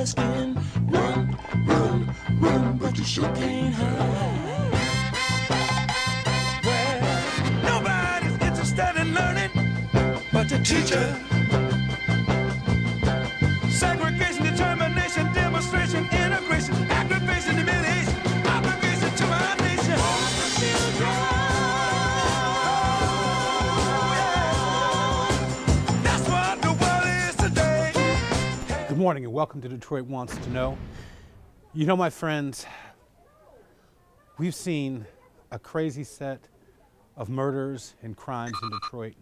their skin. Run, run, run, but you sure can't hide. Well, nobody's interested in learning but the teacher. Morning and welcome to Detroit Wants to Know. You know, my friends, we've seen a crazy set of murders and crimes in Detroit.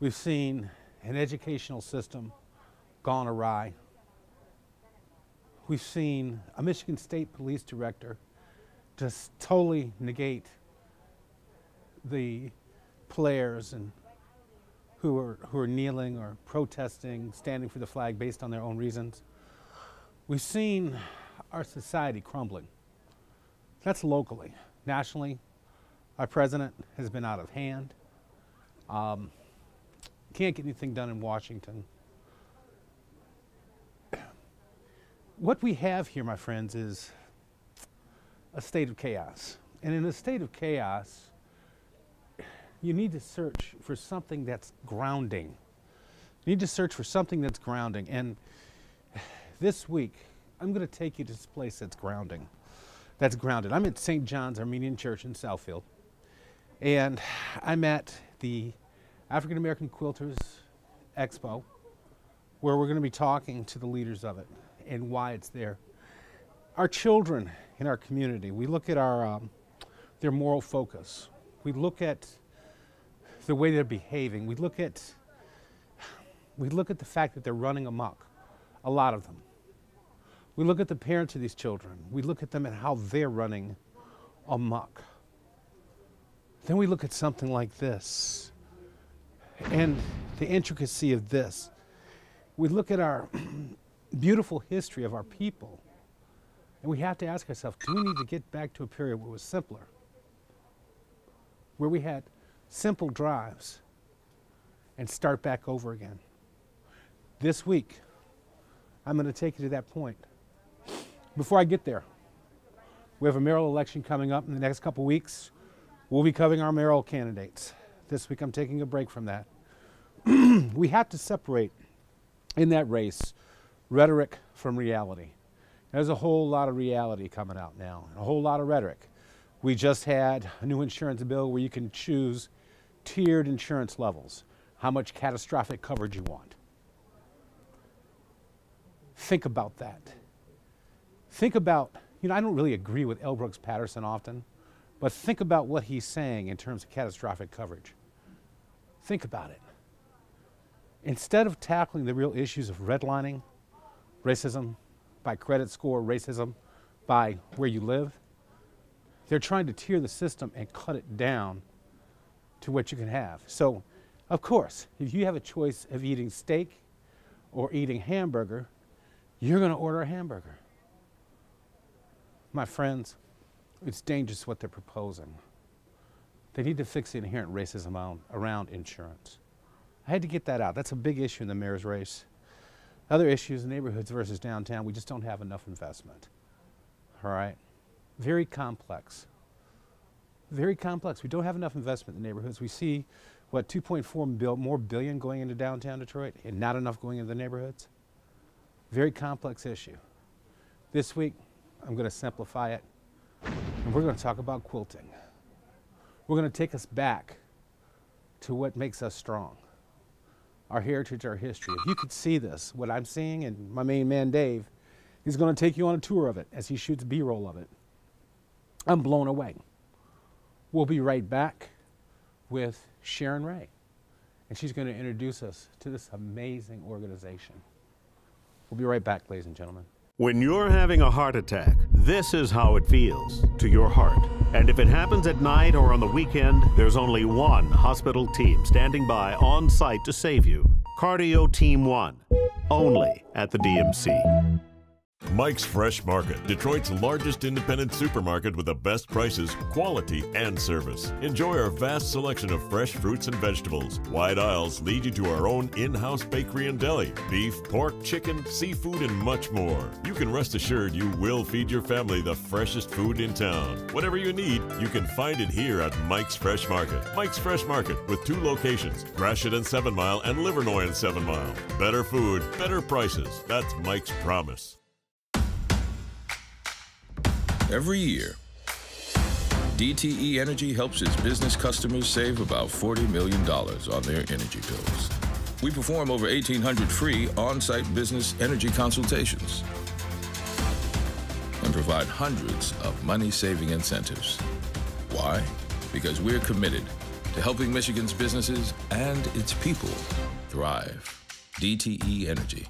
We've seen an educational system gone awry. We've seen a Michigan State Police Director just totally negate the players and who are, who are kneeling or protesting, standing for the flag based on their own reasons. We've seen our society crumbling. That's locally. Nationally, our president has been out of hand. Um, can't get anything done in Washington. What we have here, my friends, is a state of chaos. And in a state of chaos, you need to search for something that's grounding. You need to search for something that's grounding. And this week, I'm going to take you to this place that's grounding. That's grounded. I'm at St. John's Armenian Church in Southfield. And I'm at the African American Quilters Expo, where we're going to be talking to the leaders of it and why it's there. Our children in our community, we look at our, um, their moral focus. We look at the way they're behaving. We look at we look at the fact that they're running amok, a lot of them. We look at the parents of these children. We look at them and how they're running amok. Then we look at something like this and the intricacy of this. We look at our beautiful history of our people and we have to ask ourselves do we need to get back to a period where it was simpler? Where we had simple drives and start back over again. This week, I'm going to take you to that point. Before I get there, we have a mayoral election coming up in the next couple weeks. We'll be covering our mayoral candidates. This week, I'm taking a break from that. we have to separate in that race rhetoric from reality. There's a whole lot of reality coming out now, a whole lot of rhetoric. We just had a new insurance bill where you can choose tiered insurance levels, how much catastrophic coverage you want. Think about that. Think about, you know, I don't really agree with L. Brooks Patterson often, but think about what he's saying in terms of catastrophic coverage. Think about it. Instead of tackling the real issues of redlining, racism, by credit score, racism, by where you live, they're trying to tier the system and cut it down to what you can have. So, of course, if you have a choice of eating steak or eating hamburger, you're going to order a hamburger. My friends, it's dangerous what they're proposing. They need to fix the inherent racism around, insurance. I had to get that out. That's a big issue in the mayor's race. Other issues, neighborhoods versus downtown, we just don't have enough investment. All right? Very complex. Very complex. We don't have enough investment in the neighborhoods. We see, what, 2.4 bil more billion going into downtown Detroit and not enough going into the neighborhoods? Very complex issue. This week, I'm going to simplify it, and we're going to talk about quilting. We're going to take us back to what makes us strong our heritage, our history. If you could see this, what I'm seeing, and my main man Dave, he's going to take you on a tour of it as he shoots B roll of it. I'm blown away. We'll be right back with Sharon Ray, and she's going to introduce us to this amazing organization. We'll be right back, ladies and gentlemen. When you're having a heart attack, this is how it feels to your heart. And if it happens at night or on the weekend, there's only one hospital team standing by on site to save you Cardio Team 1, only at the DMC. Mike's Fresh Market, Detroit's largest independent supermarket with the best prices, quality, and service. Enjoy our vast selection of fresh fruits and vegetables. Wide aisles lead you to our own in house bakery and deli. Beef, pork, chicken, seafood, and much more. You can rest assured you will feed your family the freshest food in town. Whatever you need, you can find it here at Mike's Fresh Market. Mike's Fresh Market with two locations Gratiot and 7 Mile and Livernois and 7 Mile. Better food, better prices. That's Mike's promise. Every year, DTE Energy helps its business customers save about $40 million on their energy bills. We perform over 1,800 free on site business energy consultations and provide hundreds of money saving incentives. Why? Because we're committed to helping Michigan's businesses and its people thrive. DTE Energy.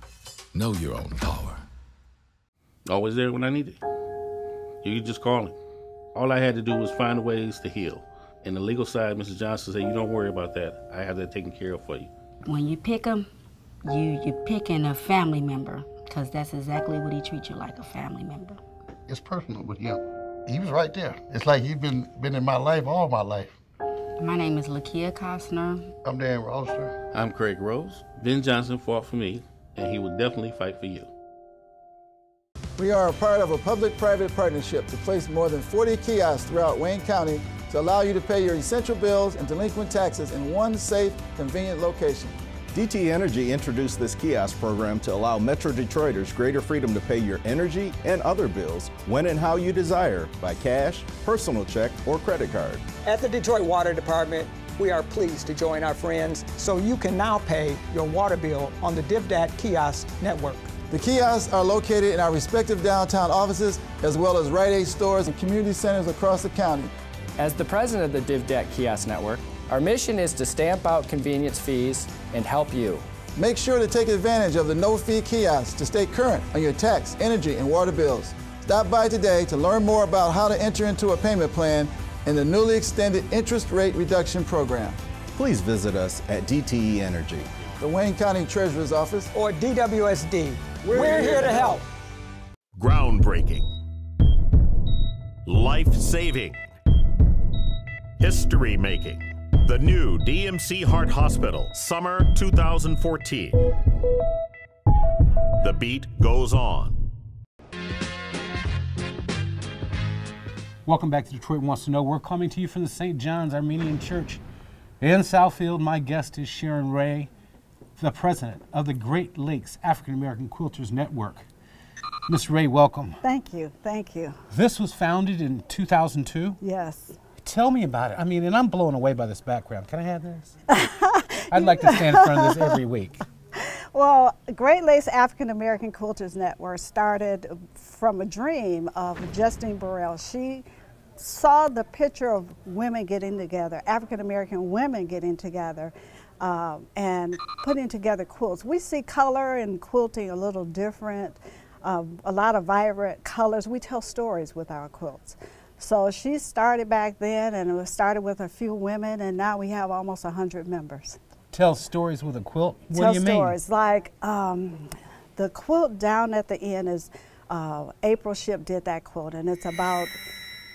Know your own power. Always there when I need it. You could just call him. All I had to do was find ways to heal. And the legal side, Mrs. Johnson said, you don't worry about that. I have that taken care of for you. When you pick him, you you're picking a family member because that's exactly what he treats you like a family member. It's personal with him. He was right there. It's like he's been been in my life all my life. My name is Lakia Costner. I'm Dan Roster. I'm Craig Rose. Ven Johnson fought for me, and he will definitely fight for you. We are a part of a public-private partnership to place more than 40 kiosks throughout Wayne County to allow you to pay your essential bills and delinquent taxes in one safe, convenient location. DTE Energy introduced this kiosk program to allow Metro Detroiters greater freedom to pay your energy and other bills when and how you desire by cash, personal check, or credit card. At the Detroit Water Department, we are pleased to join our friends so you can now pay your water bill on the DivDat kiosk network. The kiosks are located in our respective downtown offices as well as Rite Aid stores and community centers across the county. As the president of the DivDat Kiosk Network, our mission is to stamp out convenience fees and help you. Make sure to take advantage of the no-fee kiosks to stay current on your tax, energy, and water bills. Stop by today to learn more about how to enter into a payment plan in the newly extended interest rate reduction program. Please visit us at DTE Energy. The Wayne County Treasurer's Office or DWSD. We're, We're here to help. Groundbreaking. Life saving. History making. The new DMC Heart Hospital, summer 2014. The beat goes on. Welcome back to Detroit Wants to Know. We're coming to you from the St. John's Armenian Church in Southfield. My guest is Sharon Ray, the president of the Great Lakes African American Quilters Network. Ms. Ray, welcome. Thank you. Thank you. This was founded in 2002? Yes. Tell me about it. I mean, and I'm blown away by this background. Can I have this? I'd like to stand in front of this every week. Well, Great Lakes African American Quilters Network started from a dream of Justine Burrell. She saw the picture of women getting together, African American women getting together, uh, and putting together quilts. We see color and quilting a little different, uh, a lot of vibrant colors. We tell stories with our quilts. So she started back then, and it started with a few women, and now we have almost 100 members. Tell stories with a quilt? What Tell do you stories. mean? Like um, the quilt down at the end is uh, April Shipp did that quilt, and it's about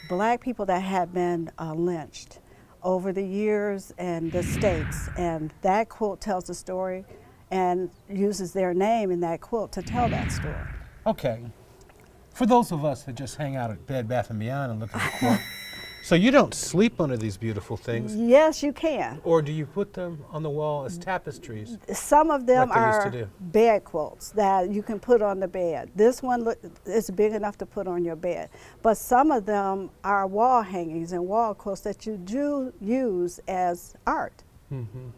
black people that had been uh, lynched over the years and the states. And that quilt tells the story and uses their name in that quilt to tell that story. Okay. For those of us that just hang out at Bed Bath & Beyond and look at the quilt, so you don't sleep under these beautiful things? Yes, you can. Or do you put them on the wall as tapestries? Some of them like are bed quilts that you can put on the bed. This one look, is big enough to put on your bed. But some of them are wall hangings and wall quilts that you do use as art. Mm -hmm.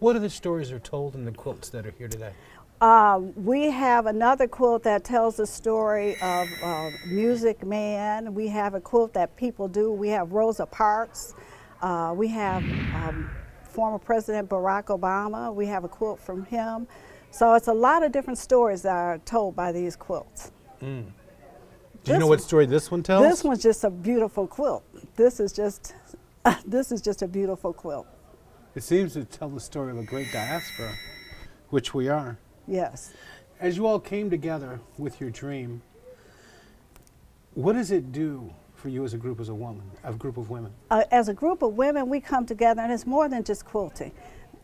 What other stories are told in the quilts that are here today? Um, we have another quilt that tells the story of uh, Music Man. We have a quilt that people do. We have Rosa Parks. Uh, we have um, former President Barack Obama. We have a quilt from him. So it's a lot of different stories that are told by these quilts. Mm. Do you know what story this one tells? This one's just a beautiful quilt. This is just, this is just a beautiful quilt. It seems to tell the story of a great diaspora, which we are. Yes. As you all came together with your dream What does it do for you as a group as a woman, a group of women? Uh, as a group of women, we come together, and it's more than just quilting.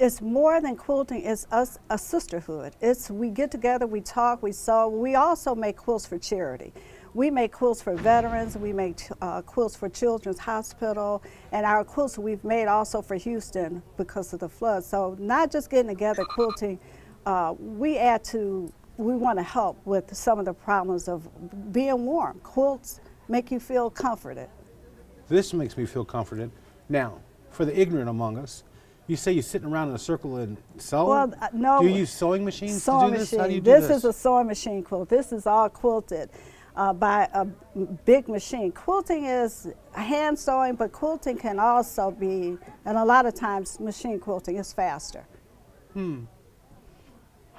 It's more than quilting. It's us a sisterhood. It's we get together, we talk, we sew. We also make quilts for charity. We make quilts for veterans. We make uh, quilts for Children's Hospital, and our quilts we've made also for Houston because of the flood. So not just getting together quilting, uh, we add to. We want to help with some of the problems of being warm. Quilts make you feel comforted. This makes me feel comforted. Now, for the ignorant among us, you say you're sitting around in a circle and sew? Well, uh, no. Do you use sewing machines sewing to do this? Machine. How do you do this, this? is a sewing machine quilt. This is all quilted uh, by a big machine. Quilting is hand sewing, but quilting can also be, and a lot of times machine quilting is faster. Hmm.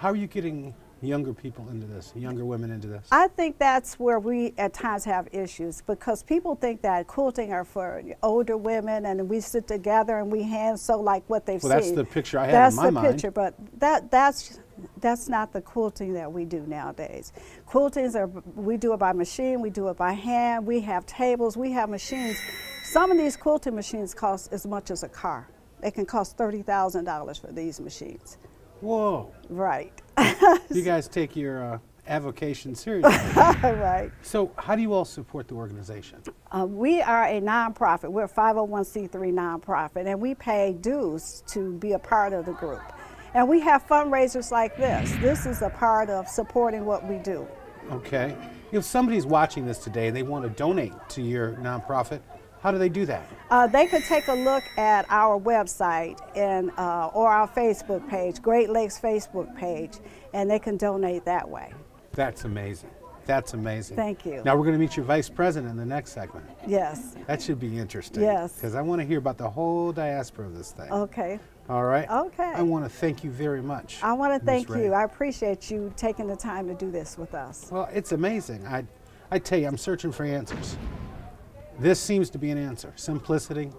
How are you getting younger people into this, younger women into this? I think that's where we at times have issues because people think that quilting are for older women and we sit together and we hand sew like what they've well, seen. that's the picture I have that's in my mind. That's the picture, but that that's that's not the quilting that we do nowadays. Quiltings are we do it by machine, we do it by hand. We have tables, we have machines. Some of these quilting machines cost as much as a car. They can cost thirty thousand dollars for these machines. Whoa. Right. you guys take your uh, avocation seriously. right. So, how do you all support the organization? Uh, we are a nonprofit. We're a 501c3 nonprofit, and we pay dues to be a part of the group. And we have fundraisers like this. This is a part of supporting what we do. Okay. If somebody's watching this today and they want to donate to your nonprofit, how do they do that? Uh, they could take a look at our website and uh, or our Facebook page, Great Lakes Facebook page, and they can donate that way. That's amazing. That's amazing. Thank you. Now we're going to meet your vice president in the next segment. Yes. That should be interesting. Yes. Because I want to hear about the whole diaspora of this thing. Okay. All right. Okay. I want to thank you very much. I want to thank Ray. you. I appreciate you taking the time to do this with us. Well, it's amazing. I, I tell you, I'm searching for answers. This seems to be an answer. Simplicity.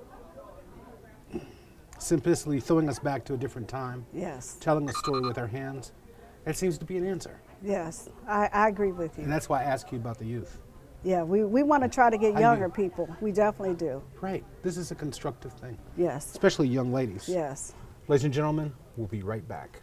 Simplicity throwing us back to a different time. Yes. Telling a story with our hands. That seems to be an answer. Yes, I, I agree with you. And that's why I ask you about the youth. Yeah, we, we want to try to get How do younger people. We definitely do. Right. This is a constructive thing. Yes. Especially young ladies. Yes. Ladies and gentlemen, we'll be right back.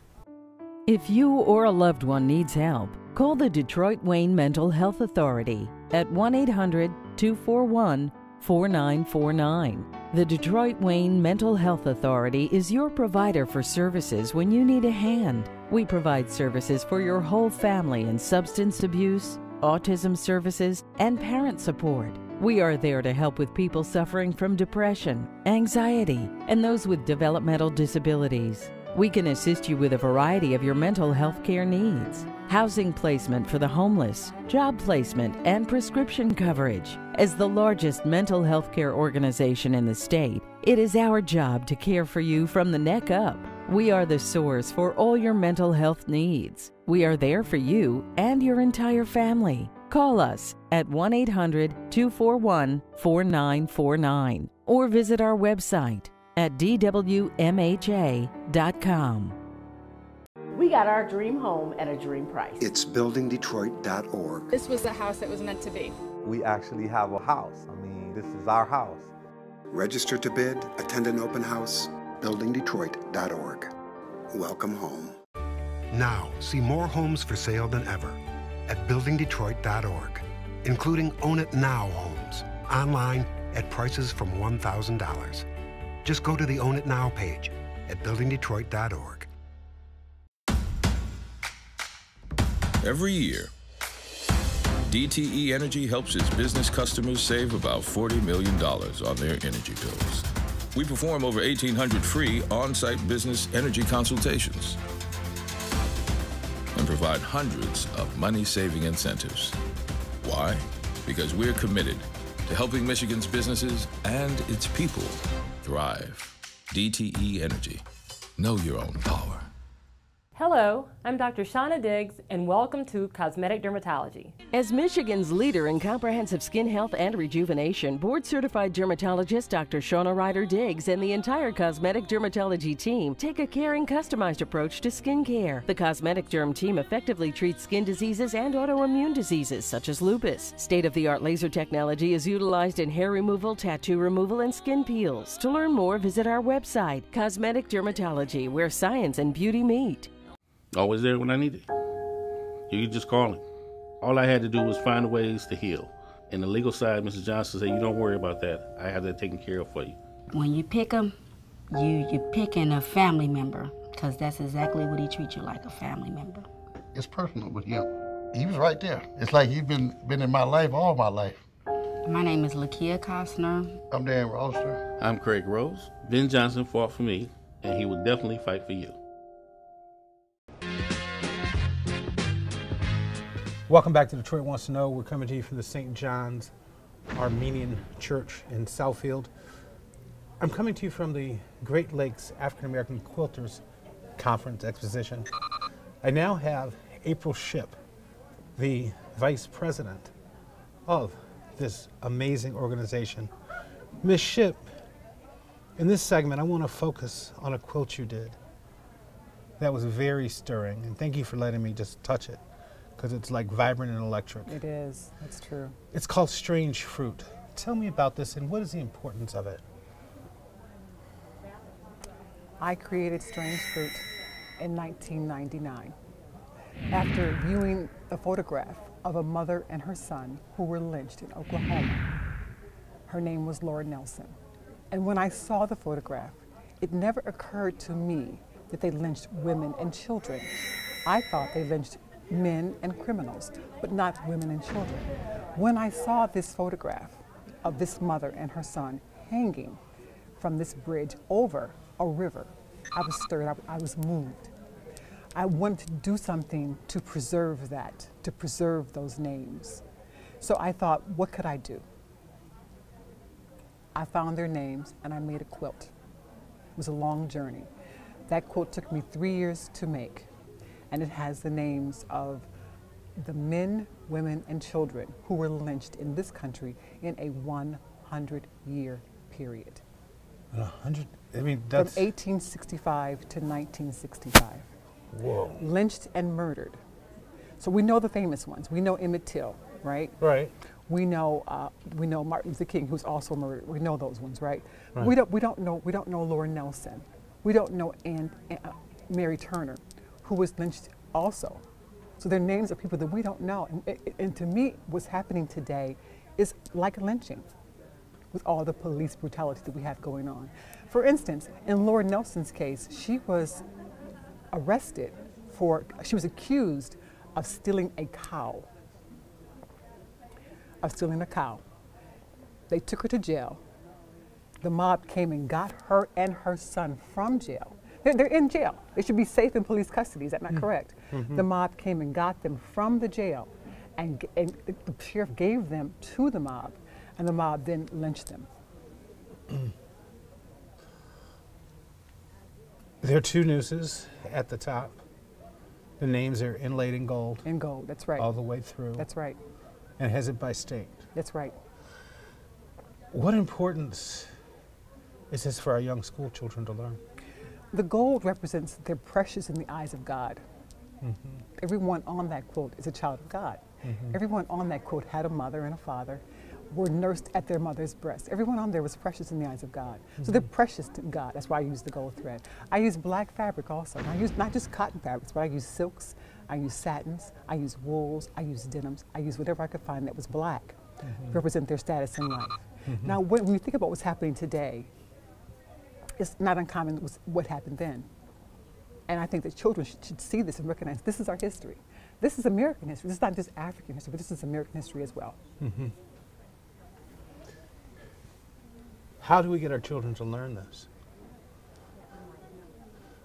If you or a loved one needs help, call the Detroit Wayne Mental Health Authority at 1 800 241 4949. The Detroit Wayne Mental Health Authority is your provider for services when you need a hand. We provide services for your whole family in substance abuse, autism services, and parent support. We are there to help with people suffering from depression, anxiety, and those with developmental disabilities. We can assist you with a variety of your mental health care needs housing placement for the homeless, job placement, and prescription coverage. As the largest mental health care organization in the state, it is our job to care for you from the neck up. We are the source for all your mental health needs. We are there for you and your entire family. Call us at 1 800 241 4949 or visit our website at dwmha.com. We got our dream home at a dream price. It's buildingdetroit.org. This was the house that was meant to be. We actually have a house. I mean, this is our house. Register to bid, attend an open house, buildingdetroit.org. Welcome home. Now, see more homes for sale than ever at buildingdetroit.org, including Own It Now homes, online at prices from $1,000. Just go to the Own It Now page at buildingdetroit.org. Every year, DTE Energy helps its business customers save about $40 million on their energy bills. We perform over 1,800 free on site business energy consultations and provide hundreds of money saving incentives. Why? Because we're committed to helping Michigan's businesses and its people thrive. DTE Energy. Know your own power. Hello, I'm Dr. Shauna Diggs, and welcome to Cosmetic Dermatology. As Michigan's leader in comprehensive skin health and rejuvenation, board certified dermatologist Dr. Shauna Ryder Diggs and the entire cosmetic dermatology team take a caring, customized approach to skin care. The cosmetic derm team effectively treats skin diseases and autoimmune diseases such as lupus. State of the art laser technology is utilized in hair removal, tattoo removal, and skin peels. To learn more, visit our website, Cosmetic Dermatology, where science and beauty meet. Always there when I needed. You can just call him. All I had to do was find ways to heal. And the legal side, Mrs. Johnson said, you don't worry about that. I have that taken care of for you. When you pick him, you you're picking a family member because that's exactly what he treats you like a family member. It's personal with him. He was right there. It's like he's been been in my life all my life. My name is Lakia Costner. I'm Dan Roster. I'm Craig Rose. Ven Johnson fought for me, and he will definitely fight for you. Welcome back to Detroit Wants to Know. We're coming to you from the St. John's Armenian Church in Southfield. I'm coming to you from the Great Lakes African American Quilters Conference Exposition. I now have April Shipp, the vice president of this amazing organization. Ms. Shipp, in this segment, I want to focus on a quilt you did. That was very stirring, and thank you for letting me just touch it because it's like vibrant and electric. It is, that's true. It's called Strange Fruit. Tell me about this and what is the importance of it? I created Strange Fruit in 1999 after viewing a photograph of a mother and her son who were lynched in Oklahoma. Her name was Laura Nelson. And when I saw the photograph, it never occurred to me that they lynched women and children. I thought they lynched men and criminals, but not women and children. When I saw this photograph of this mother and her son hanging from this bridge over a river, I was stirred, I, I was moved. I wanted to do something to preserve that, to preserve those names. So I thought, what could I do? I found their names and I made a quilt. It was a long journey. That quilt took me three years to make and it has the names of the men, women, and children who were lynched in this country in a 100 year period. Hundred? I mean, that's. From 1865 to 1965. Whoa. Lynched and murdered. So we know the famous ones. We know Emmett Till, right? Right. We know uh, we know Martin Luther King, who's also murdered. We know those ones, right? Right. We don't we don't know we don't know Laura Nelson. We don't know Ann, uh, Mary Turner who was lynched also. So they're names are people that we don't know. And, and to me, what's happening today is like lynching with all the police brutality that we have going on. For instance, in Laura Nelson's case, she was arrested for, she was accused of stealing a cow. Of stealing a cow. They took her to jail. The mob came and got her and her son from jail. They're, they're in jail. They should be safe in police custody. Is that not Mm. correct? Mhm. The mob came and got them from the jail, and, and the the sheriff gave them to the mob, and the mob then lynched them. There are two nooses at the top. The names are inlaid in gold. In gold, that's right. All the way through. That's right. And has it by state. That's right. What importance is this for our young school children to learn? The gold represents they're precious in the eyes of God. Mhm. Everyone on that quote is a child of God. Mhm. Everyone on that quote had a mother and a father, were nursed at their mother's breast. Everyone on there was precious in the eyes of God. So they're precious to God. That's why I use the gold thread. I use black fabric also. And I use not just cotton fabrics, but I use silks, I use satins, I use wools, I use denims, I use whatever I could find that was black Mhm. to represent their status in life. Mhm. Now, when we think about what's happening today, it's not uncommon with what happened then. And I think that children should, should see this and recognize this is our history. This is American history. This is not just African history, but this is American history as well. Mhm. How do we get our children to learn this?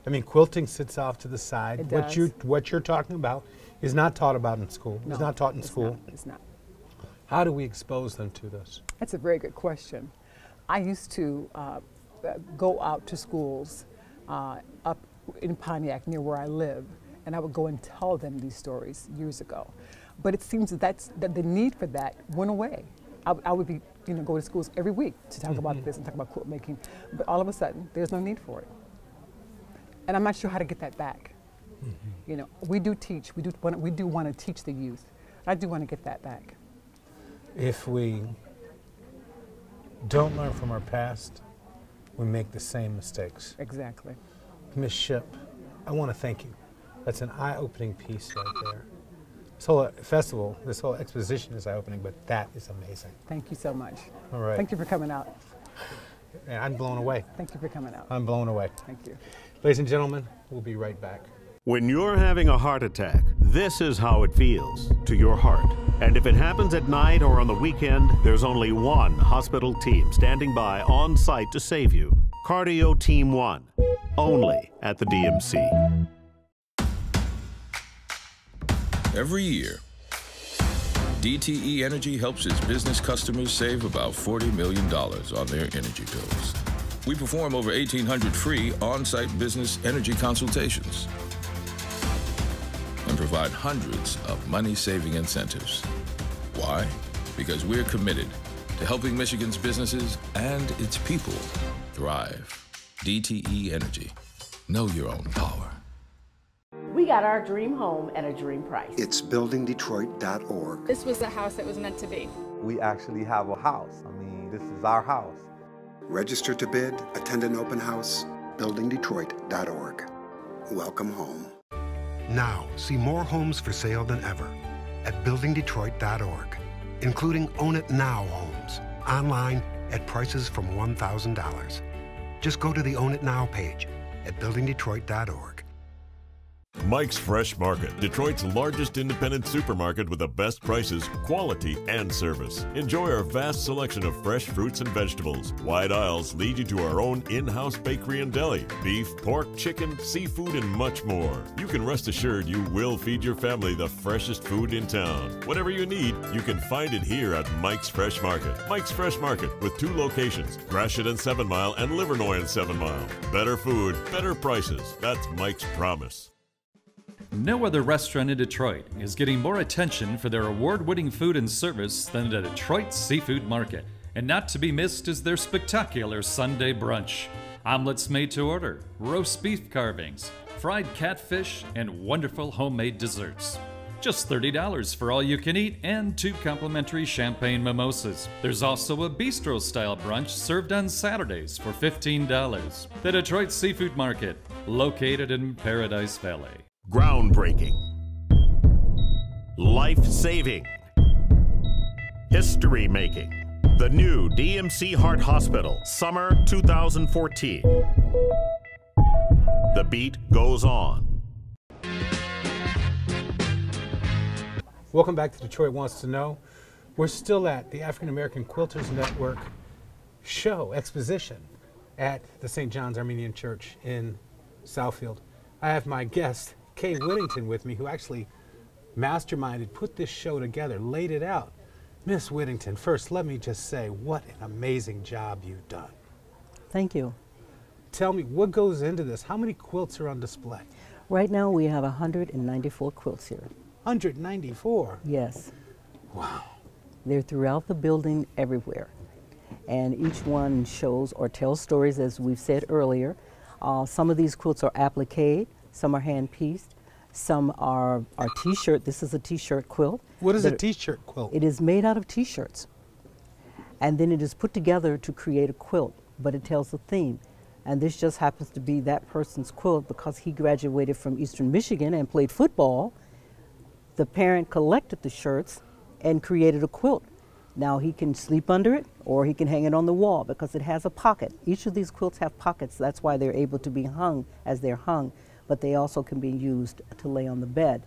I mean, quilting sits off to the side. It what does. you what you're talking about is not taught about in school. No, it's not taught in it's school. not, it's not. How do we expose them to this? That's a very good question. I used to uh, go out to schools uh, up in Pontiac near where I live and I would go and tell them these stories years ago. But it seems that that's, that the need for that went away. I, I would be, you know, go to schools every week to talk mm -hmm. about Mm-hmm. this and talk about quilt making, but all of a sudden, there's no need for it. And I'm not sure how to get that back. Mm -hmm. You know, we do teach, we do, wanna, we do want to teach the youth. I do want to get that back. If we don't learn from our past, we make the same mistakes. Exactly. Miss Shipp, I want to thank you. That's an eye-opening piece right there. This whole uh, festival, this whole exposition is eye-opening, but that is amazing. Thank you so much. All right. Thank you for coming out. And I'm blown away. Thank you for coming out. I'm blown away. Thank you. Ladies and gentlemen, we'll be right back. When you're having a heart attack, this is how it feels to your heart. And if it happens at night or on the weekend, there's only one hospital team standing by on site to save you. Cardio Team 1, only at the DMC. Every year, DTE Energy helps its business customers save about $40 million on their energy bills. We perform over 1,800 free on-site business energy consultations provide hundreds of money-saving incentives. Why? Because we're committed to helping Michigan's businesses and its people thrive. DTE Energy. Know your own power. We got our dream home at a dream price. It's buildingdetroit.org. This was the house that was meant to be. We actually have a house. I mean, this is our house. Register to bid, attend an open house, buildingdetroit.org. Welcome home. Now, see more homes for sale than ever at buildingdetroit.org, including Own It Now homes, online at prices from $1,000. Just go to the Own It Now page at buildingdetroit.org. Mike's Fresh Market, Detroit's largest independent supermarket with the best prices, quality, and service. Enjoy our vast selection of fresh fruits and vegetables. Wide aisles lead you to our own in house bakery and deli. Beef, pork, chicken, seafood, and much more. You can rest assured you will feed your family the freshest food in town. Whatever you need, you can find it here at Mike's Fresh Market. Mike's Fresh Market with two locations Gratiot and 7 Mile and Livernois and 7 Mile. Better food, better prices. That's Mike's promise. No other restaurant in Detroit is getting more attention for their award winning food and service than the Detroit Seafood Market. And not to be missed is their spectacular Sunday brunch. Omelets made to order, roast beef carvings, fried catfish, and wonderful homemade desserts. Just $30 for all you can eat and two complimentary champagne mimosas. There's also a bistro style brunch served on Saturdays for $15. The Detroit Seafood Market, located in Paradise Valley. Groundbreaking. Life saving. History making. The new DMC Heart Hospital, summer 2014. The beat goes on. Welcome back to Detroit Wants to Know. We're still at the African American Quilters Network show exposition at the St. John's Armenian Church in Southfield. I have my guest, Kay Whittington, with me, who actually masterminded, put this show together, laid it out. Miss Whittington, first, let me just say what an amazing job you've done. Thank you. Tell me, what goes into this? How many quilts are on display? Right now, we have 194 quilts here. 194? Yes. Wow. They're throughout the building, everywhere. And each one shows or tells stories, as we've said earlier. Uh, some of these quilts are applique, some are hand pieced, some are, are t-shirt. This is a t-shirt quilt. What is a t-shirt quilt? It is made out of t-shirts. And then it is put together to create a quilt, but it tells a theme. And this just happens to be that person's quilt because he graduated from Eastern Michigan and played football. The parent collected the shirts and created a quilt. Now he can sleep under it or he can hang it on the wall because it has a pocket. Each of these quilts have pockets. That's why they're able to be hung as they're hung, but they also can be used to lay on the bed.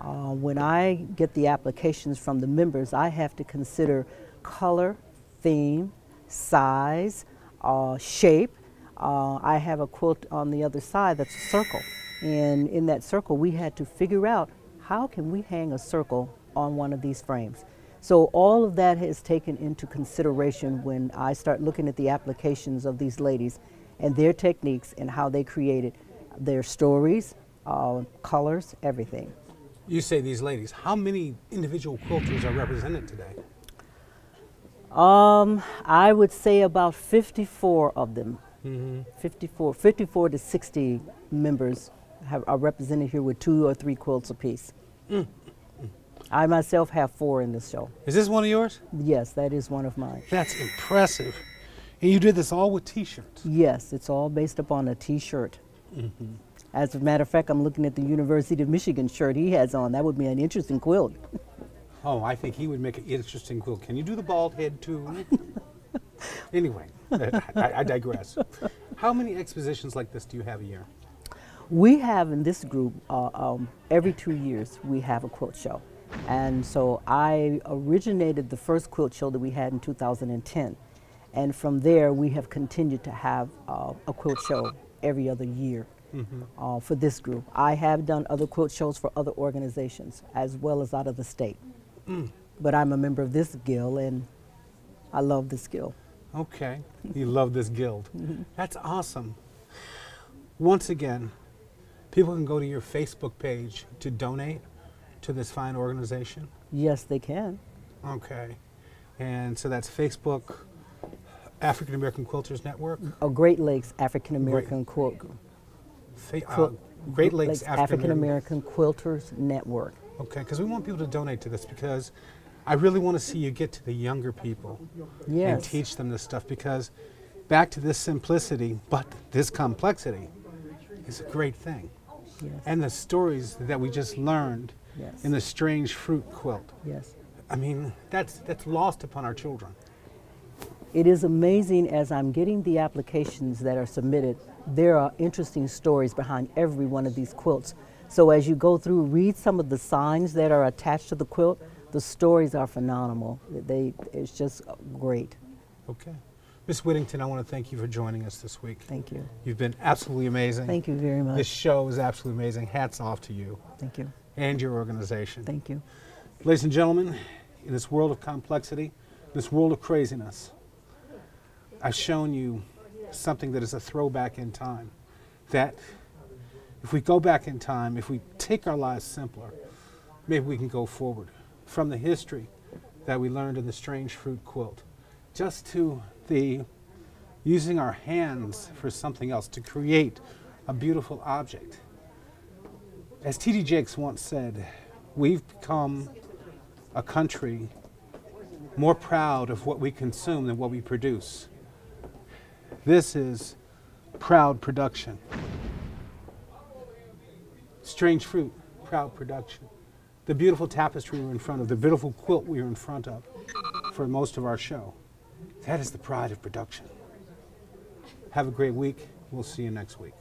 Uh, when I get the applications from the members, I have to consider color, theme, size, uh, shape. Uh, I have a quilt on the other side that's a circle. And in that circle, we had to figure out how can we hang a circle on one of these frames. So all of that is taken into consideration when I start looking at the applications of these ladies and their techniques and how they created their stories, uh, colors, everything. You say these ladies. How many individual quilters are represented today? Um, I would say about 54 of them. Mhm. 54, 54 to 60 members have, are represented here with two or three quilts apiece. Mm. I myself have four in this show. Is this one of yours? Yes, that is one of mine. That's impressive. And you did this all with T-shirts. Yes, it's all based upon a T-shirt. Mhm. As a matter of fact, I'm looking at the University of Michigan shirt he has on. That would be an interesting quilt. Oh, I think he would make an interesting quilt. Can you do the bald head too? anyway, I, I digress. How many expositions like this do you have a year? We have in this group, uh, um, every two years, we have a quilt show. And so I originated the first quilt show that we had in 2010. And from there, we have continued to have uh, a quilt show every other year Mhm. uh, for this group. I have done other quilt shows for other organizations as well as out of the state. Mm. But I'm a member of this guild and I love this guild. Okay, you love this guild. Mhm. That's awesome. Once again, people can go to your Facebook page to donate to this fine organization. Yes, they can. Okay, and so that's Facebook African American Quilters Network. A Great Lakes African American Quilt. Fa- uh, Great Lakes African American Quilters Network. Okay, because we want people to donate to this because I really want to see you get to the younger people and teach them this stuff because back to this simplicity, but this complexity is a great thing. Yes. And the stories that we just learned Yes. in the strange fruit quilt. Yes. I mean, that's that's lost upon our children. It is amazing as I'm getting the applications that are submitted, there are interesting stories behind every one of these quilts. So as you go through, read some of the signs that are attached to the quilt. The stories are phenomenal. They, it's just great. Okay. Miss Whittington, I want to thank you for joining us this week. Thank you. You've been absolutely amazing. Thank you very much. This show is absolutely amazing. Hats off to you. Thank you. And your organization. Thank you. Ladies and gentlemen, in this world of complexity, this world of craziness, I've shown you something that is a throwback in time. That if we go back in time, if we take our lives simpler, maybe we can go forward from the history that we learned in the strange fruit quilt just to the using our hands for something else to create a beautiful object. As T.D. Jakes once said, we've become a country more proud of what we consume than what we produce. This is proud production. Strange fruit, proud production. The beautiful tapestry we're in front of, the beautiful quilt we are in front of for most of our show. That is the pride of production. Have a great week. We'll see you next week.